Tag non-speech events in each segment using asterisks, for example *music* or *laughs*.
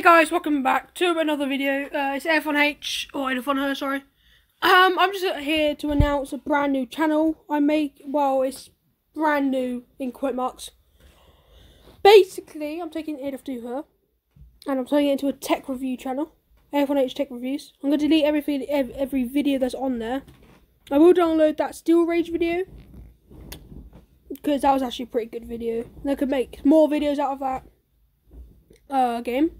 guys, welcome back to another video. Uh, it's F1H, or F1Her, sorry. Um, I'm just here to announce a brand new channel I make. Well, it's brand new in quote marks. Basically, I'm taking it off to her, and I'm turning it into a tech review channel. F1H Tech Reviews. I'm going to delete every, every video that's on there. I will download that Steel Rage video, because that was actually a pretty good video. And I could make more videos out of that uh, game.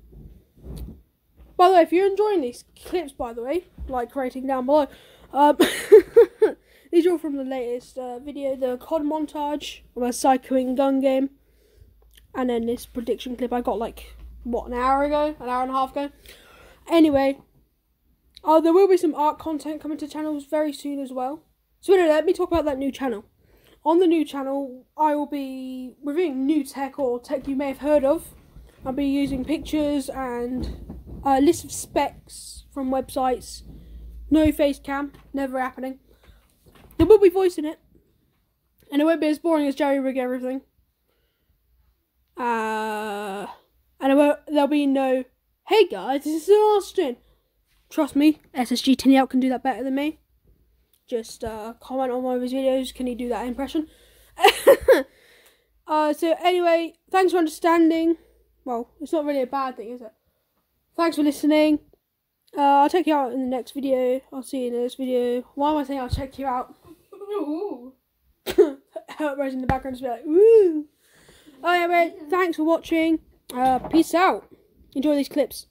By the way, if you're enjoying these clips, by the way, like rating down below, um, *laughs* these are all from the latest uh, video, the COD montage of a cycling gun game, and then this prediction clip I got like what an hour ago, an hour and a half ago. Anyway, uh, there will be some art content coming to channels very soon as well. So anyway, let me talk about that new channel. On the new channel, I will be reviewing new tech or tech you may have heard of. I'll be using pictures and a list of specs from websites. No face cam, never happening. There will be voice in it. And it won't be as boring as Jerry Rig Everything. Uh, and there'll be no, hey guys, this is Austin. Trust me, SSG Tinny Out can do that better than me. Just uh, comment on one of his videos. Can he do that impression? *laughs* uh, so anyway, thanks for understanding. Well, it's not really a bad thing, is it? Thanks for listening. Uh, I'll check you out in the next video. I'll see you in the next video. Why am I saying I'll check you out? *laughs* Rose in the background to be like, woo. Oh, yeah, anyway, thanks for watching. Uh, peace out. Enjoy these clips.